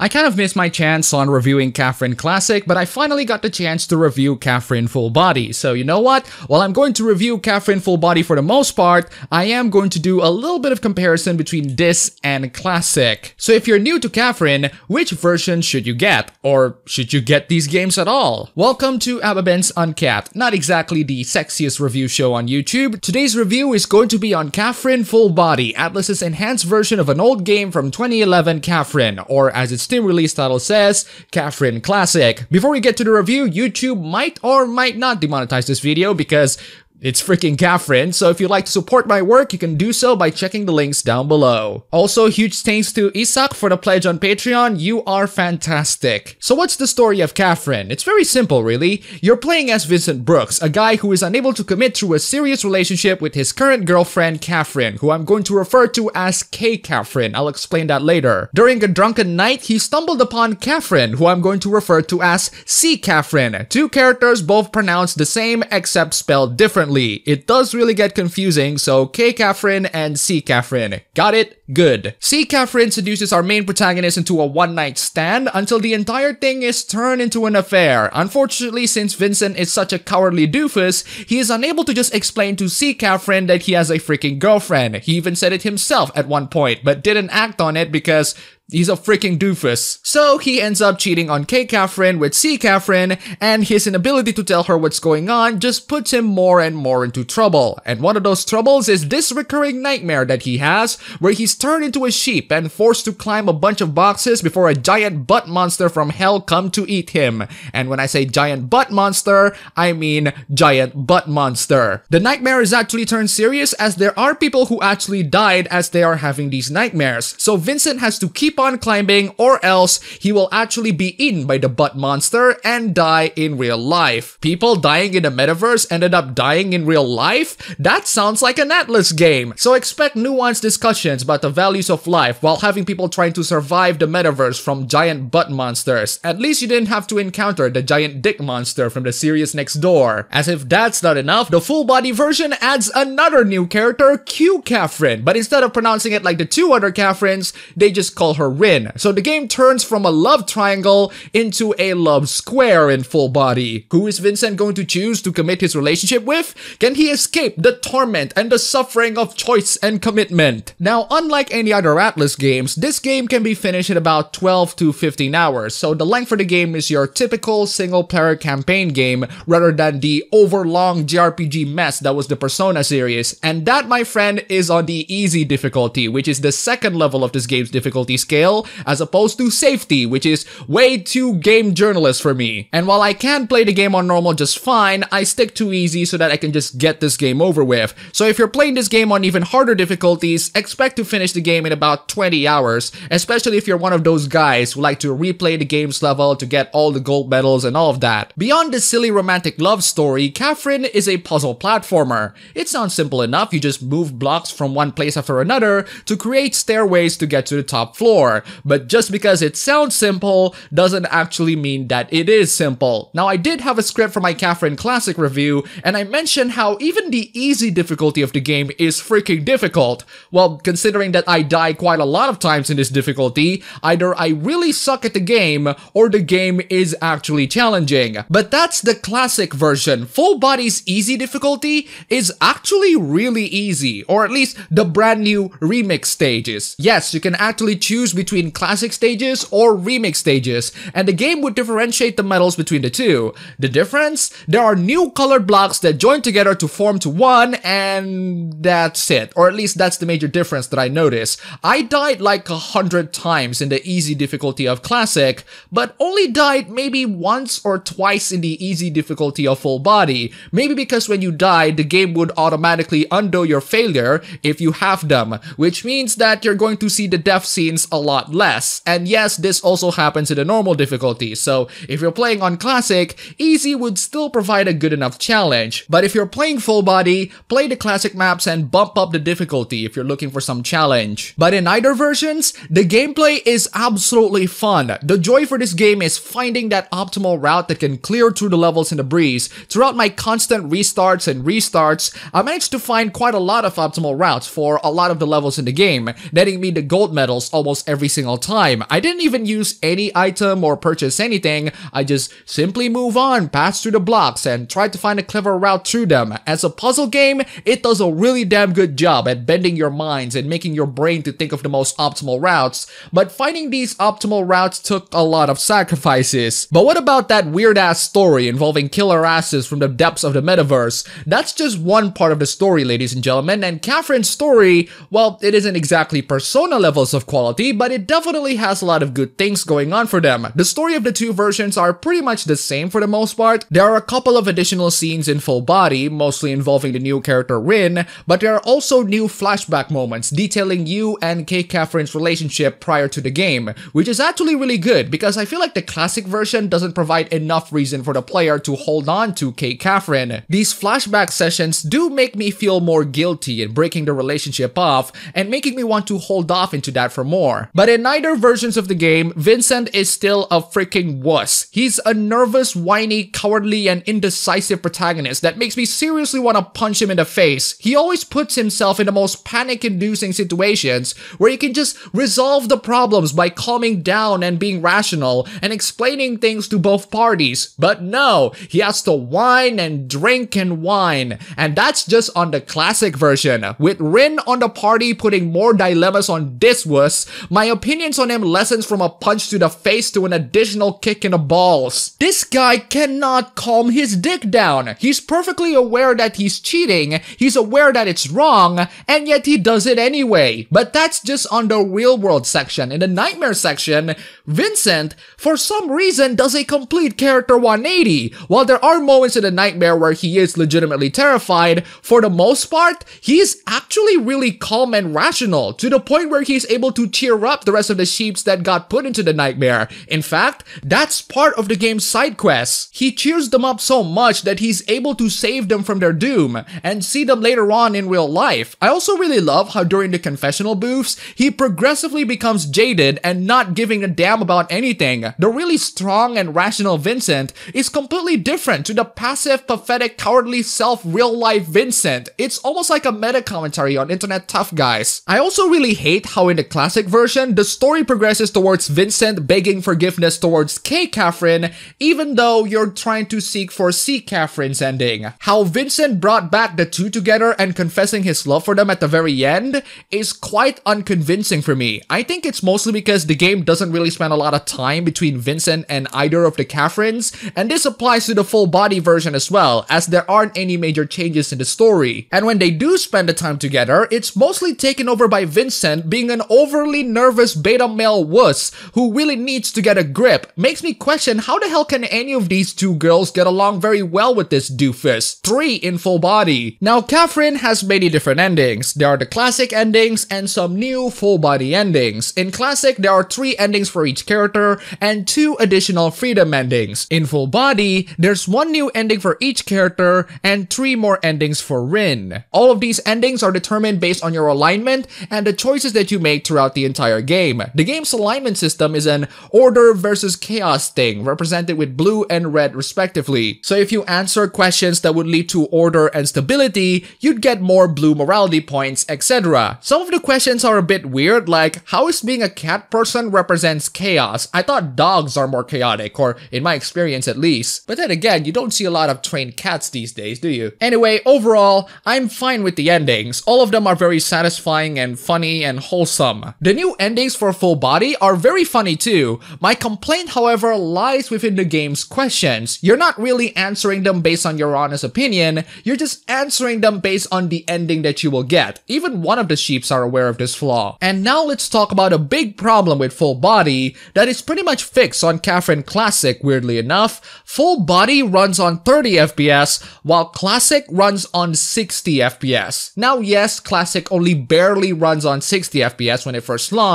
I kind of missed my chance on reviewing Catherine Classic, but I finally got the chance to review Catherine Full Body. So you know what? While I'm going to review Catherine Full Body for the most part, I am going to do a little bit of comparison between this and Classic. So if you're new to Catherine, which version should you get? Or should you get these games at all? Welcome to Appabend's Uncapped, not exactly the sexiest review show on YouTube. Today's review is going to be on Catherine Full Body, Atlus's enhanced version of an old game from 2011 Catherine, or as it's Steam release title says, Catherine Classic. Before we get to the review, YouTube might or might not demonetize this video because it's freaking Catherine, so if you'd like to support my work, you can do so by checking the links down below. Also, huge thanks to Isak for the pledge on Patreon, you are fantastic. So what's the story of Catherine? It's very simple, really. You're playing as Vincent Brooks, a guy who is unable to commit to a serious relationship with his current girlfriend, Catherine, who I'm going to refer to as K Catherine. I'll explain that later. During a drunken night, he stumbled upon Catherine, who I'm going to refer to as C Catherine. Two characters both pronounced the same except spelled differently differently. It does really get confusing, so K Catherine and C Catherine. Got it? Good. C Catherine seduces our main protagonist into a one night stand until the entire thing is turned into an affair. Unfortunately, since Vincent is such a cowardly doofus, he is unable to just explain to C Catherine that he has a freaking girlfriend. He even said it himself at one point, but didn't act on it because He's a freaking doofus. So he ends up cheating on K Catherine with C Catherine, and his inability to tell her what's going on just puts him more and more into trouble. And one of those troubles is this recurring nightmare that he has, where he's turned into a sheep and forced to climb a bunch of boxes before a giant butt monster from hell come to eat him. And when I say giant butt monster, I mean giant butt monster. The nightmare is actually turned serious as there are people who actually died as they are having these nightmares. So Vincent has to keep on climbing or else he will actually be eaten by the butt monster and die in real life. People dying in the metaverse ended up dying in real life? That sounds like an Atlus game. So expect nuanced discussions about the values of life while having people trying to survive the metaverse from giant butt monsters. At least you didn't have to encounter the giant dick monster from the series next door. As if that's not enough, the full body version adds another new character, Q Catherine, but instead of pronouncing it like the two other Catherines, they just call her Rin. So the game turns from a love triangle into a love square in full body. Who is Vincent going to choose to commit his relationship with? Can he escape the torment and the suffering of choice and commitment? Now, unlike any other Atlus games, this game can be finished in about 12 to 15 hours, so the length for the game is your typical single-player campaign game rather than the overlong JRPG mess that was the Persona series, and that, my friend, is on the easy difficulty, which is the second level of this game's difficulty scale, as opposed to safety, which is way too game journalist for me. And while I can play the game on normal just fine, I stick to easy so that I can just get this game over with. So if you're playing this game on even harder difficulties, expect to finish the game in about 20 hours, especially if you're one of those guys who like to replay the game's level to get all the gold medals and all of that. Beyond the silly romantic love story, Catherine is a puzzle platformer. It sounds simple enough, you just move blocks from one place after another to create stairways to get to the top floor. But just because it sounds simple doesn't actually mean that it is simple. Now I did have a script for my Catherine Classic review, and I mentioned how even the easy difficulty of the game is freaking difficult. Well, considering that I die quite a lot of times in this difficulty, either I really suck at the game, or the game is actually challenging. But that's the classic version. Full Body's easy difficulty is actually really easy, or at least the brand new remix stages. Yes, you can actually choose between classic stages or remix stages, and the game would differentiate the medals between the two. The difference? There are new colored blocks that join together to form to one, and that's it. Or at least that's the major difference that I noticed. I died like a hundred times in the easy difficulty of classic, but only died maybe once or twice in the easy difficulty of full body. Maybe because when you die, the game would automatically undo your failure if you have them, which means that you're going to see the death scenes a lot less. And yes, this also happens in the normal difficulty, so if you're playing on classic, easy would still provide a good enough challenge. But if you're playing full body, play the classic maps and bump up the difficulty if you're looking for some challenge. But in either versions, the gameplay is absolutely fun. The joy for this game is finding that optimal route that can clear through the levels in the breeze. Throughout my constant restarts and restarts, I managed to find quite a lot of optimal routes for a lot of the levels in the game, netting me the gold medals almost every single time. I didn't even use any item or purchase anything. I just simply move on, pass through the blocks, and try to find a clever route through them. As a puzzle game, it does a really damn good job at bending your minds and making your brain to think of the most optimal routes, but finding these optimal routes took a lot of sacrifices. But what about that weird ass story involving killer asses from the depths of the metaverse? That's just one part of the story, ladies and gentlemen, and Catherine's story, well, it isn't exactly persona levels of quality, but it definitely has a lot of good things going on for them. The story of the two versions are pretty much the same for the most part. There are a couple of additional scenes in full body, mostly involving the new character Rin, but there are also new flashback moments detailing you and Kay Catherine's relationship prior to the game, which is actually really good because I feel like the classic version doesn't provide enough reason for the player to hold on to Kay Catherine. These flashback sessions do make me feel more guilty in breaking the relationship off and making me want to hold off into that for more. But in neither versions of the game, Vincent is still a freaking wuss. He's a nervous, whiny, cowardly, and indecisive protagonist that makes me seriously want to punch him in the face. He always puts himself in the most panic-inducing situations where he can just resolve the problems by calming down and being rational and explaining things to both parties. But no, he has to whine and drink and whine. And that's just on the classic version. With Rin on the party putting more dilemmas on this wuss, my opinions on him lessens from a punch to the face to an additional kick in the balls. This guy cannot calm his dick down. He's perfectly aware that he's cheating, he's aware that it's wrong, and yet he does it anyway. But that's just on the real world section. In the nightmare section, Vincent, for some reason, does a complete character 180. While there are moments in the nightmare where he is legitimately terrified, for the most part, he is actually really calm and rational, to the point where he's able to cheer up the rest of the sheeps that got put into the nightmare. In fact, that's part of the game's side quests. He cheers them up so much that he's able to save them from their doom, and see them later on in real life. I also really love how during the confessional booths, he progressively becomes jaded and not giving a damn about anything. The really strong and rational Vincent is completely different to the passive, pathetic, cowardly self real life Vincent. It's almost like a meta commentary on internet tough guys. I also really hate how in the classic version, the story progresses towards Vincent begging forgiveness towards Kay Catherine, even though you're trying to seek for C Catherine's ending. How Vincent brought back the two together and confessing his love for them at the very end is quite unconvincing for me. I think it's mostly because the game doesn't really spend a lot of time between Vincent and either of the Catherines, and this applies to the full body version as well, as there aren't any major changes in the story. And when they do spend the time together, it's mostly taken over by Vincent being an overly nervous beta male wuss who really needs to get a grip. Makes me question how the hell can any of these two girls get along very well with this doofus? Three in full body. Now, Catherine has many different endings. There are the classic endings and some new full body endings. In classic, there are three endings for each character and two additional freedom endings. In full body, there's one new ending for each character and three more endings for Rin. All of these endings are determined based on your alignment and the choices that you make throughout the entire game. The game's alignment system is an order versus chaos thing, represented with blue and red respectively. So if you answer questions that would lead to order and stability, you'd get more blue morality points, etc. Some of the questions are a bit weird, like how is being a cat person represents chaos? I thought dogs are more chaotic, or in my experience at least. But then again, you don't see a lot of trained cats these days, do you? Anyway, overall, I'm fine with the endings. All of them are very satisfying and funny and wholesome. The new endings for Full Body are very funny too. My complaint, however, lies within the game's questions. You're not really answering them based on your honest opinion, you're just answering them based on the ending that you will get. Even one of the sheeps are aware of this flaw. And now let's talk about a big problem with Full Body that is pretty much fixed on Catherine Classic, weirdly enough. Full Body runs on 30 FPS, while Classic runs on 60 FPS. Now yes, Classic only barely runs on 60 FPS when it first launched,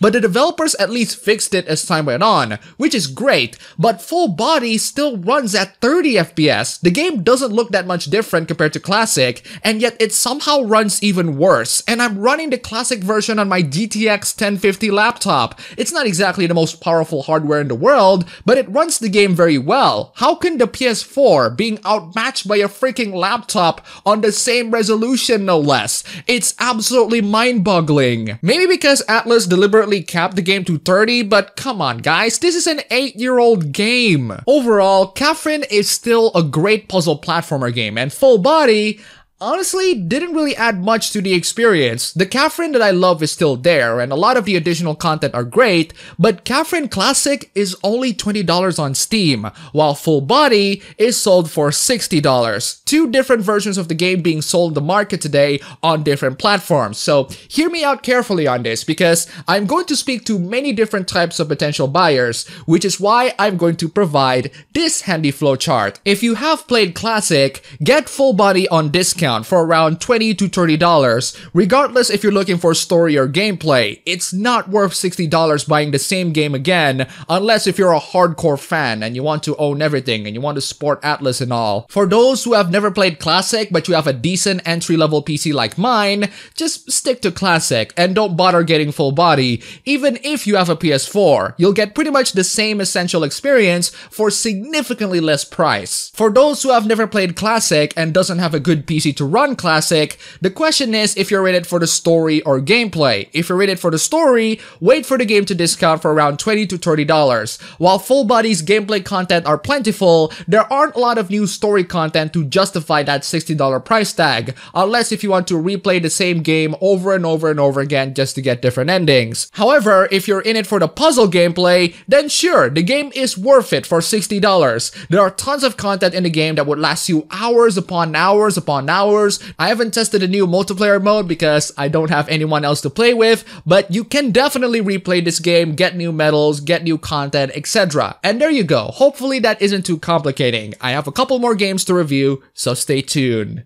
but the developers at least fixed it as time went on, which is great, but Full Body still runs at 30 FPS. The game doesn't look that much different compared to Classic, and yet it somehow runs even worse, and I'm running the Classic version on my GTX 1050 laptop. It's not exactly the most powerful hardware in the world, but it runs the game very well. How can the PS4 being outmatched by a freaking laptop on the same resolution no less? It's absolutely mind-boggling. Maybe because Atlus deliberately capped the game to 30, but come on guys, this is an 8-year-old game. Overall, Catherine is still a great puzzle platformer game, and Full Body, honestly didn't really add much to the experience. The Catherine that I love is still there, and a lot of the additional content are great, but Catherine Classic is only $20 on Steam, while Full Body is sold for $60. Two different versions of the game being sold in the market today on different platforms. So hear me out carefully on this because I'm going to speak to many different types of potential buyers, which is why I'm going to provide this handy flowchart. If you have played Classic, get Full Body on discount for around 20 to $30, regardless if you're looking for story or gameplay. It's not worth $60 buying the same game again, unless if you're a hardcore fan and you want to own everything and you want to sport Atlus and all. For those who have never played Classic but you have a decent entry-level PC like mine, just stick to Classic and don't bother getting full body, even if you have a PS4. You'll get pretty much the same essential experience for significantly less price. For those who have never played Classic and doesn't have a good PC to run Classic. The question is if you're in it for the story or gameplay. If you're in it for the story, wait for the game to discount for around 20 to $30. While Full Body's gameplay content are plentiful, there aren't a lot of new story content to justify that $60 price tag, unless if you want to replay the same game over and over and over again just to get different endings. However, if you're in it for the puzzle gameplay, then sure, the game is worth it for $60. There are tons of content in the game that would last you hours upon hours upon hours hours. I haven't tested a new multiplayer mode because I don't have anyone else to play with, but you can definitely replay this game, get new medals, get new content, etc. And there you go. Hopefully that isn't too complicating. I have a couple more games to review, so stay tuned.